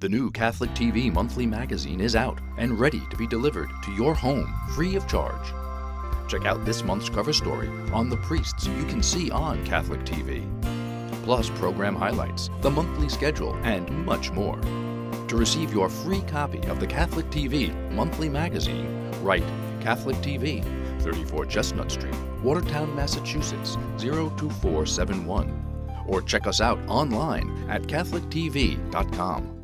The new Catholic TV monthly magazine is out and ready to be delivered to your home free of charge. Check out this month's cover story on the priests you can see on Catholic TV, plus program highlights, the monthly schedule, and much more. To receive your free copy of the Catholic TV monthly magazine, write Catholic TV, 34 Chestnut Street, Watertown, Massachusetts 02471, or check us out online at CatholicTV.com.